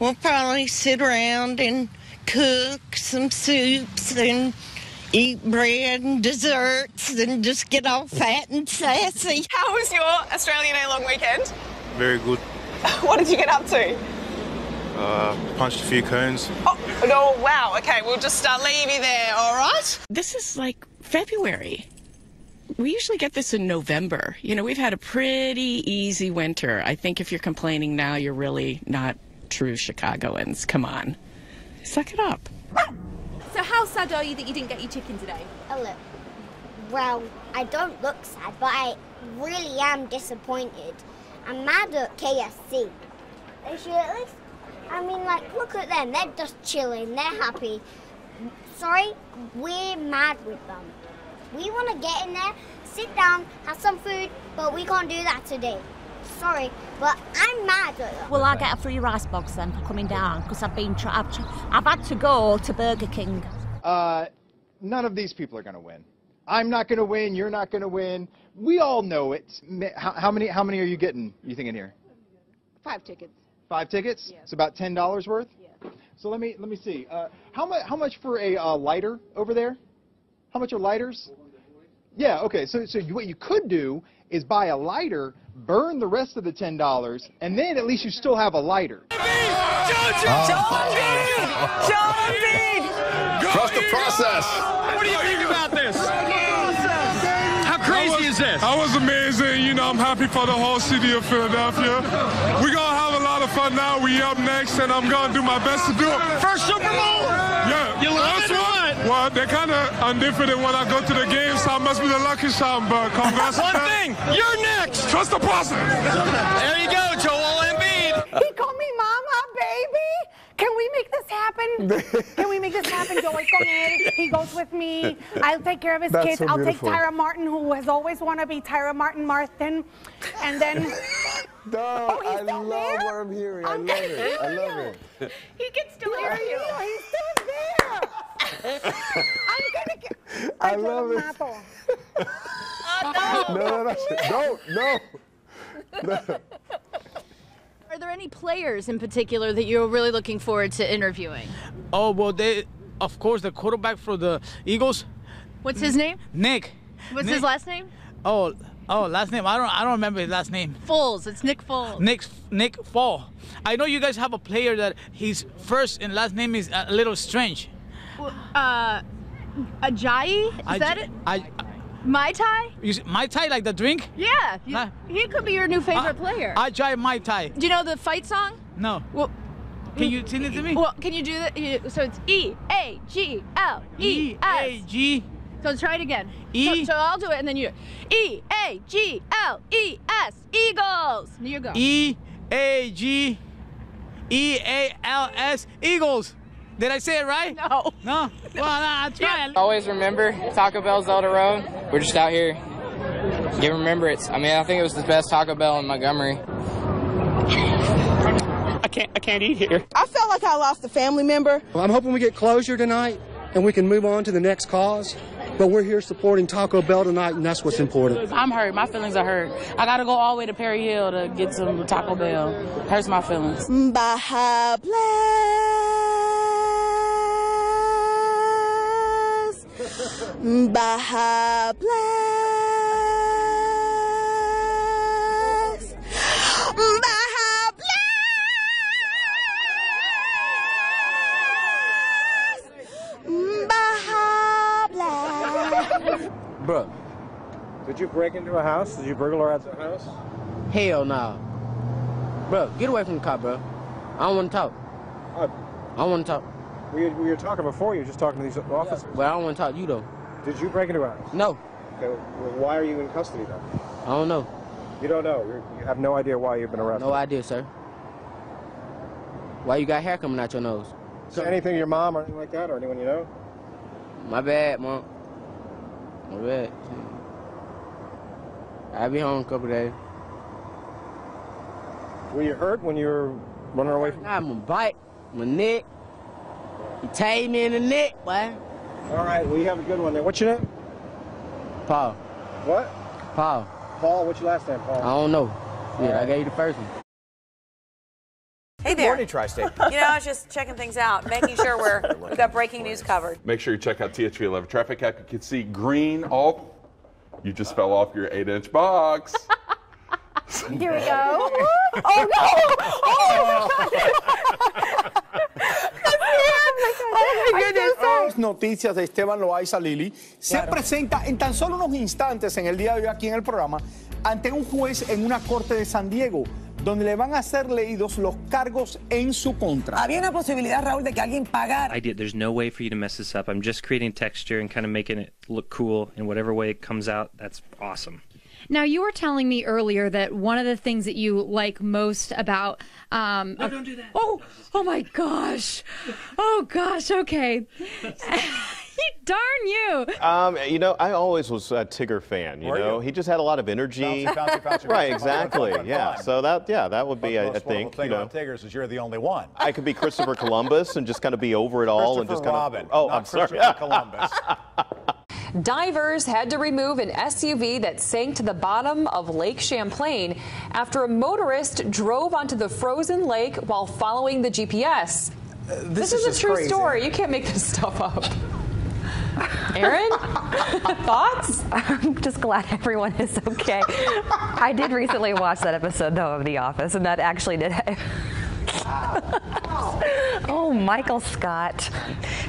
We'll probably sit around and cook some soups and eat bread and desserts and just get all fat and sassy. How was your Australian A long weekend? Very good. What did you get up to? Uh, punched a few cones. Oh, no, wow. Okay, we'll just uh, leave you there, all right? This is like February. We usually get this in November. You know, we've had a pretty easy winter. I think if you're complaining now, you're really not true Chicagoans. Come on. Suck it up. So how sad are you that you didn't get your chicken today? Oh, A little. Well, I don't look sad, but I really am disappointed. I'm mad at KFC. They should at least, I mean, like, look at them. They're just chilling. They're happy. Sorry, we're mad with them. We want to get in there, sit down, have some food, but we can't do that today. Sorry, but I'm mad at them. Will I get a free rice box then for coming down? Because I've been, try- I've, tr- I've had to go to Burger King. Uh, none of these people are going to win. I'm not going to win. You're not going to win. We all know it. How, how many? How many are you getting? You thinking here? Five tickets. Five tickets. It's about ten dollars worth. Yeah. So let me let me see. Uh, how much? How much for a uh, lighter over there? How much are lighters? Yeah. Okay. So so what you could do is buy a lighter, burn the rest of the ten dollars, and then at least you still have a lighter. Oh. Trust the process. What do you think about this? How crazy is this? That was amazing. You know, I'm happy for the whole city of Philadelphia. We're going to have a lot of fun now. We up next, and I'm going to do my best to do it. First Super Bowl? Yeah. You love That's it or what- what? Well, they're kind of undefeated when I go to the game, so I must be the lucky charm, but congrats. One thing, you're next. Trust the process. There you go, Joel Embiid. He called me mama, baby. Can we make this happen? Can we make this happen? Joey's going in. He goes with me. I'll take care of his That's kids. so I'll beautiful. take Tyra Martin, who has always wanted to be Tyra Martin Martin. And then Dog, oh, he's I still love there? what I'm hearing. I I'm love gonna it. I hear love you. it. he can still hear you. He's still there. I'm gonna get. I love it. Mato. No, no, no. Don't, no. no. Are there any players in particular that you're really looking forward to interviewing? Oh well, they of course the quarterback for the Eagles, What's his name? Nick. What's Nick. his last name? Oh, oh, last name. I don't. I don't remember his last name. Foles. It's Nick Foles. Nick Nick Fall. I know you guys have a player that his first and last name is a little strange. Uh, Ajayi? Is I, that it? I, Mai Tai? you, Mai Tai like the drink? Yeah. you- he could be your new favorite player. I try Mai Tai. Do you know the fight song? No. Well, Can you sing it to me? well, can you do that? So it's E A G L E A S. G. So try it again. E- So, so I'll do it and then you. E A G L E S. Eagles. You go. E A G E A L S Eagles. Did I say it right? No. No. Well, I try. Always remember Taco Bell's Zelda Road. We're just out here giving remembrance. I mean, I think it was the best Taco Bell in Montgomery. I can't. I can't eat here. I felt like I lost a family member. Well, I'm hoping we get closure tonight and we can move on to the next cause. But we're here supporting Taco Bell tonight, and that's what's important. I'm hurt. My feelings are hurt. I gotta go all the way to Perry Hill to get some Taco Bell. Hurts my feelings. Baja Blast. Baja Blast. Baja Blast. Baja Blast. Bruh, did you break into a house? Did you burglarize a house? Hell no. Bro, get away from the car, bro. I don't want to talk. Uh, I don't want to talk. we, we were talking before. You were just talking to these officers. But I don't want to talk to you, though. Did you break into a house? No. Okay, well, why are you in custody then? I don't know. You don't know. You're, you have no idea why you've been arrested. No idea, sir. Why you got hair coming out your nose? Is there anything your mom or anything like that, or anyone you know? My bad, mom. My bad. I'll be home in a couple days. Were you hurt when you were running away from? I'm a bite, my neck. He tied me in the neck, boy. All right. Well, you have a good one there. What's your name? Paul. What? Paul. Paul. What's your last name, Paul? I don't know. Yeah, I gave you the first one. Hey Good there. morning, Tri-State. You know, I was just checking things out, making sure we're we've got breaking news covered. Make sure you check out THV11 traffic app. You can see green. all. you just fell off your eight-inch box. Here we go. oh no! Oh my goodness. Noticias de Esteban Loaiza Lili se presenta en tan solo unos instantes en el día de hoy aquí en el programa ante un juez en una corte de San Diego donde le van a ser leídos los cargos en su contra. Había una posibilidad, Raúl, de que alguien pagara. idea. There's no way for you to mess this up. I'm just creating texture and kind of making it look cool in whatever way it comes out. That's awesome. Now, you were telling me earlier that one of the things that you like most about. Um, No, don't do that. Oh, oh my gosh. Oh gosh, okay. Darn you. Um, you know, I always was a Tigger fan. You Were know, you? he just had a lot of energy. Bouncy, bouncy, bouncy, right, exactly. fun, fun, yeah. So that, yeah, that would be, I, I most think, wonderful you know, about Tigers is you're the only one. I could be Christopher Columbus and just kind of be over it all and just kind Robin, of. Oh, not I'm sorry. Columbus. Divers had to remove an SUV that sank to the bottom of Lake Champlain after a motorist drove onto the frozen lake while following the GPS. this is, is a true crazy. story. You can't make this stuff up. Aaron, thoughts? I'm just glad everyone is okay. I did recently watch that episode though of The Office, and that actually did. oh, Michael Scott.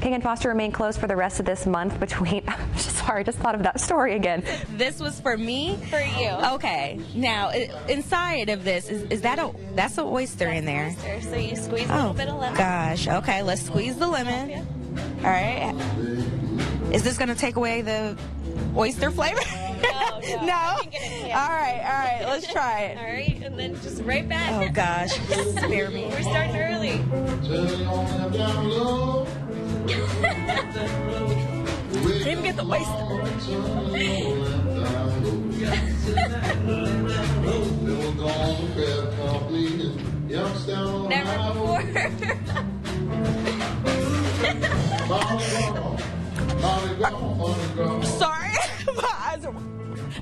King and Foster remain closed for the rest of this month between. Sorry, I just thought of that story again. This was for me. For you. Okay. Now, inside of this is, is that a that's an oyster in there? Oyster. So you squeeze Oh gosh. Okay, let's squeeze the lemon. All right. Is this gonna take away the oyster flavor? No, no. No? Get it, yeah. All right. All right. Let's try it. All right, and then just right back. Oh gosh. Spare me. We're starting early. Didn't even get the Never before. Sorry.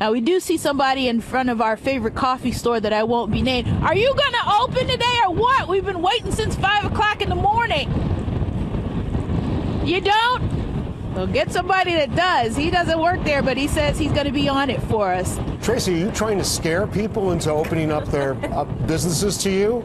My eyes are Now, we do see somebody in front of our favorite coffee store that I won't be named. Are you going to open today or what? We've been waiting since 5 o'clock in the morning. You don't? Well, get somebody that does. He doesn't work there, but he says he's going to be on it for us. Tracy, are you trying to scare people into opening up their uh, businesses to you?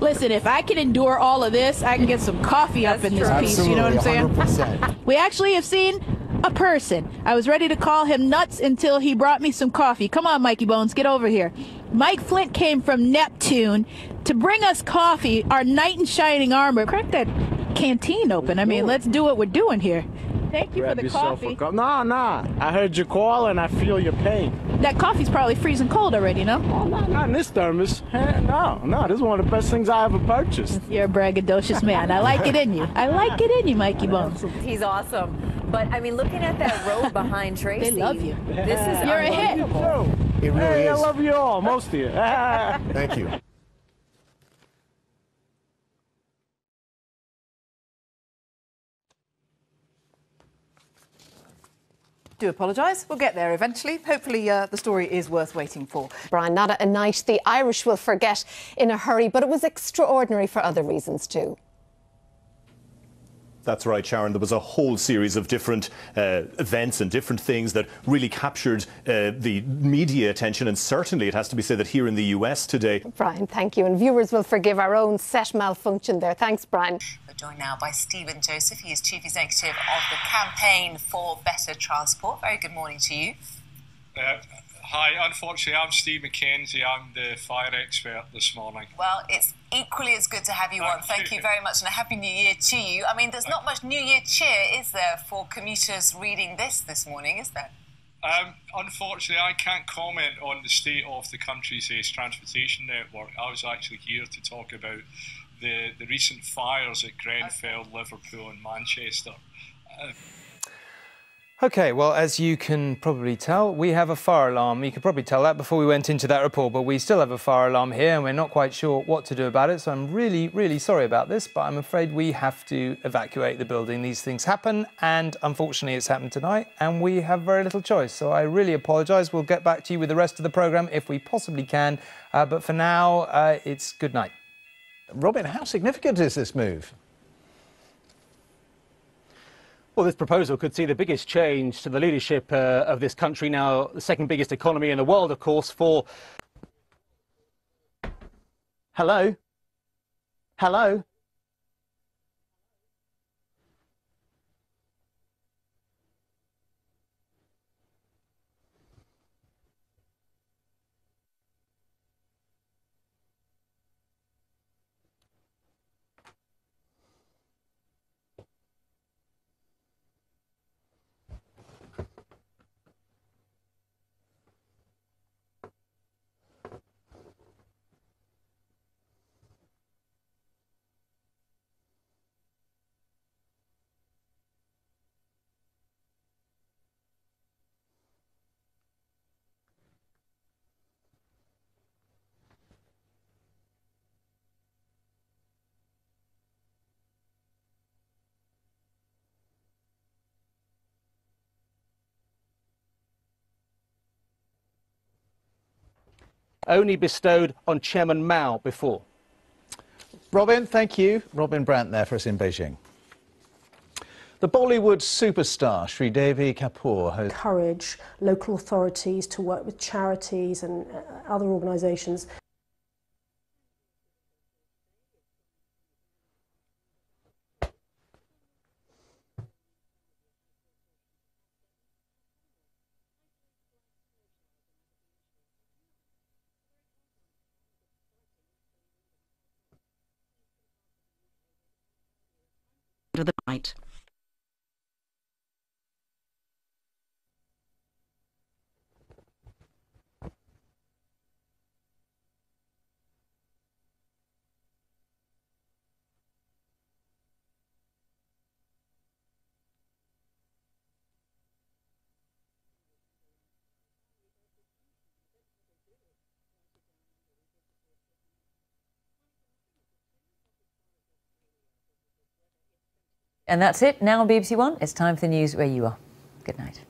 Listen, if I can endure all of this, I can get some coffee up in this piece. You know what I'm saying? Absolutely, 100%. We actually have seen a person. I was ready to call him nuts until he brought me some coffee. Come on, Mikey Bones, get over here. Mike Flint came from Neptune to bring us coffee, our knight in shining armor. Crack that canteen open. I mean, let's do what we're doing here. Thank you Grab for the yourself coffee. a cup. Nah, nah. I heard your call and I feel your pain. That coffee's probably freezing cold already, no? Oh, no, not in this thermos. No, no, this is one of the best things I ever purchased. You're a braggadocious man. I like it in you. I like it in you, Mikey Bones. He's awesome. But I mean, looking at that road behind Tracy, They love you. This is You're a hit. unbelievable. It really hey, I love you all, most of you. Thank you. Do apologise. We'll get there eventually. Hopefully, uh, the story is worth waiting for. Brian, not a night the Irish will forget in a hurry, but it was extraordinary for other reasons too. That's right, Sharon. There was a whole series of different uh, events and different things that really captured uh, the media attention, and certainly it has to be said that here in the US today. Brian, thank you. And viewers will forgive our own set malfunction there. Thanks, Brian. We're joined now by Stephen Joseph. He is Chief Executive of the Campaign for Better Transport. Very good morning to you. Uh, hi, unfortunately, I'm Steve McKenzie. I'm the fire expert this morning. Well, it's equally as good to have you on. Thank you very much, and a happy new year to you. I mean, there's not much New Year cheer, is there, for commuters reading this this morning, is there? Um, unfortunately, I can't comment on the state of the country's uh, transportation network. I was actually here to talk about the, the recent fires at Grenfell, Liverpool, and Manchester. Uh, Okay, well, as you can probably tell, we have a fire alarm. You could probably tell that before we went into that report, but we still have a fire alarm here and we're not quite sure what to do about it. So I'm really, really sorry about this, but I'm afraid we have to evacuate the building. These things happen, and unfortunately, it's happened tonight, and we have very little choice. So I really apologise. We'll get back to you with the rest of the programme if we possibly can. Uh, but for now, uh, it's good night. Robin, how significant is this move? Well, this proposal could see the biggest change to the leadership uh, of this country now, the second biggest economy in the world, of course, for. Hello? Hello? Only bestowed on Chairman Mao before. Robin, thank you. Robin Brandt there for us in Beijing. The Bollywood superstar Sridevi Kapoor has encourage local authorities to work with charities and uh, other organisations of the night. And that's it. Now on BBC One, it's time for the news where you are. Good night.